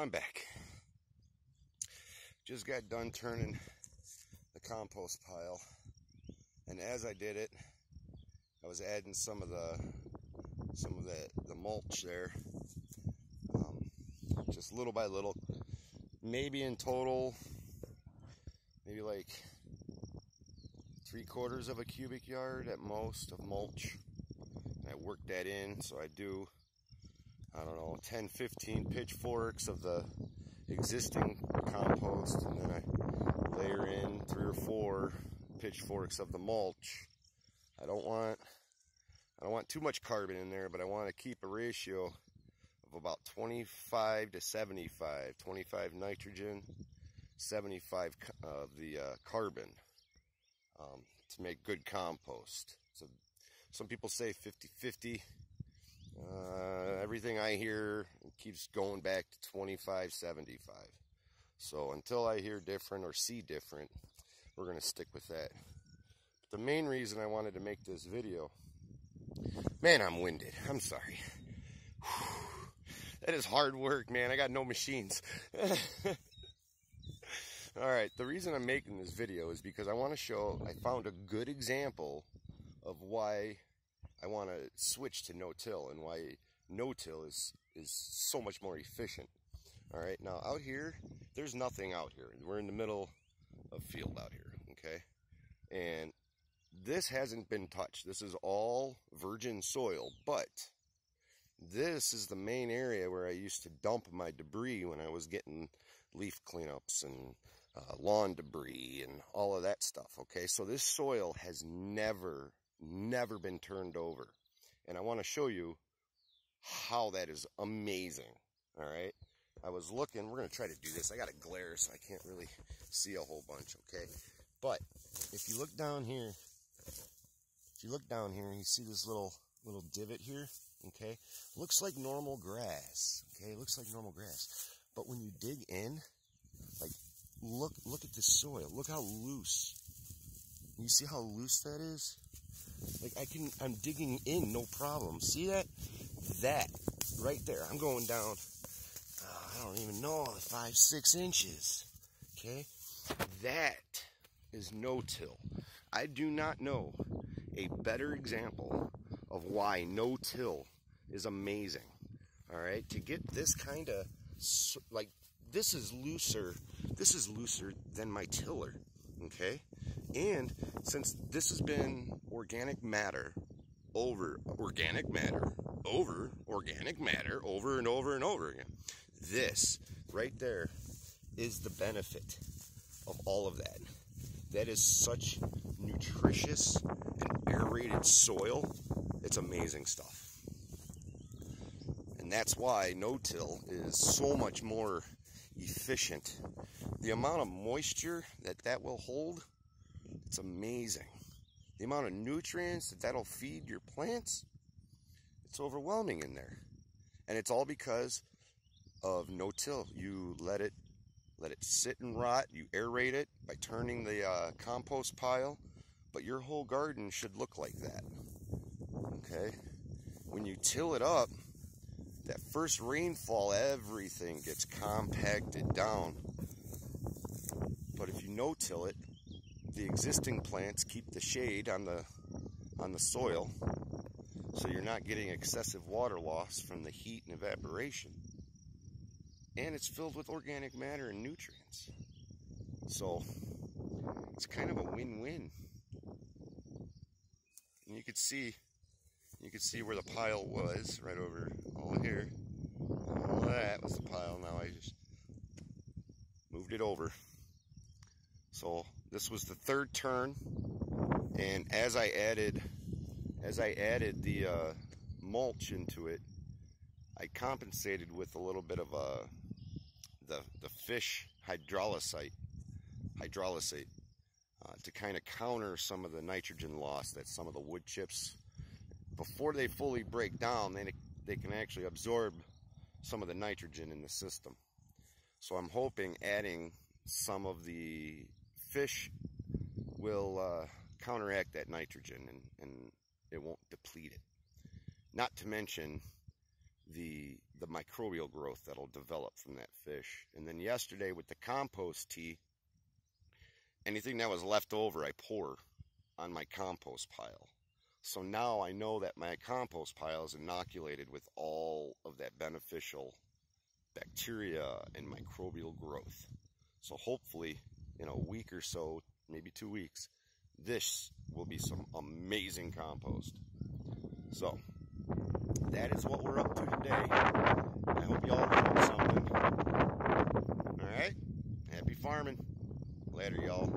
I'm back. Just got done turning the compost pile. And as I did it, I was adding some of the some of the, the mulch there. Um, just little by little. Maybe in total, maybe like three quarters of a cubic yard at most of mulch. And I worked that in, so I do I don't know, 10, 15 pitchforks of the existing compost, and then I layer in three or four pitchforks of the mulch. I don't want, I don't want too much carbon in there, but I want to keep a ratio of about 25 to 75, 25 nitrogen, 75 of the uh, carbon um, to make good compost. So some people say 50-50. Uh, everything I hear keeps going back to 2575. So until I hear different or see different, we're going to stick with that. But the main reason I wanted to make this video, man, I'm winded. I'm sorry. That is hard work, man. I got no machines. All right, the reason I'm making this video is because I want to show, I found a good example of why I want to switch to no-till and why no-till is, is so much more efficient. All right, now out here, there's nothing out here. We're in the middle of field out here, okay? And this hasn't been touched. This is all virgin soil, but this is the main area where I used to dump my debris when I was getting leaf cleanups and uh, lawn debris and all of that stuff, okay? So this soil has never never been turned over. And I want to show you how that is amazing. All right. I was looking, we're going to try to do this. I got a glare, so I can't really see a whole bunch, okay? But if you look down here, if you look down here, you see this little little divot here, okay? Looks like normal grass, okay? Looks like normal grass. But when you dig in, like, look, look at the soil. Look how loose. You see how loose that is? Like I can, I'm digging in, no problem. See that? That right there. I'm going down, uh, I don't even know, five, six inches. Okay? That is no-till. I do not know a better example of why no-till is amazing. All right? To get this kind of, like, this is looser, this is looser than my tiller. Okay? And since this has been organic matter over organic matter over organic matter over and over and over again, this right there is the benefit of all of that. That is such nutritious and aerated soil. It's amazing stuff. And that's why no-till is so much more efficient. The amount of moisture that that will hold it's amazing. The amount of nutrients that that'll feed your plants, it's overwhelming in there. And it's all because of no-till. You let it let it sit and rot. You aerate it by turning the uh, compost pile. But your whole garden should look like that. Okay? When you till it up, that first rainfall, everything gets compacted down. No-till it, the existing plants keep the shade on the on the soil so you're not getting excessive water loss from the heat and evaporation. And it's filled with organic matter and nutrients. So it's kind of a win-win. And you could see you could see where the pile was right over all here. All that was the pile. Now I just moved it over so this was the third turn. And as I added, as I added the uh, mulch into it, I compensated with a little bit of uh, the, the fish hydrolysate, hydrolysate uh, to kind of counter some of the nitrogen loss that some of the wood chips, before they fully break down, they, they can actually absorb some of the nitrogen in the system. So I'm hoping adding some of the fish will uh, counteract that nitrogen and, and it won't deplete it. Not to mention the the microbial growth that'll develop from that fish. And then yesterday with the compost tea, anything that was left over I pour on my compost pile. So now I know that my compost pile is inoculated with all of that beneficial bacteria and microbial growth. So hopefully in a week or so, maybe two weeks, this will be some amazing compost. So that is what we're up to today. I hope y'all learned something. All right, happy farming. Later, y'all.